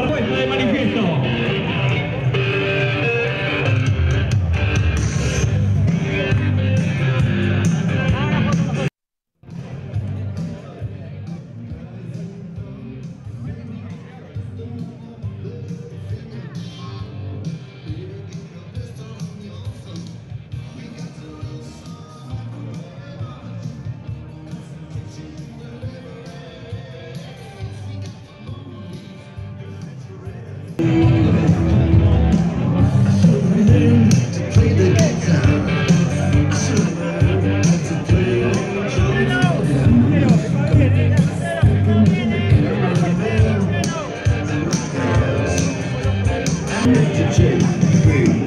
bóng của người Madrid Sí.